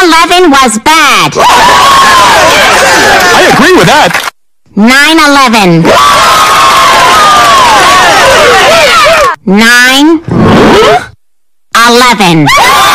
9-11 was bad. I agree with that. 9-11. 9 11.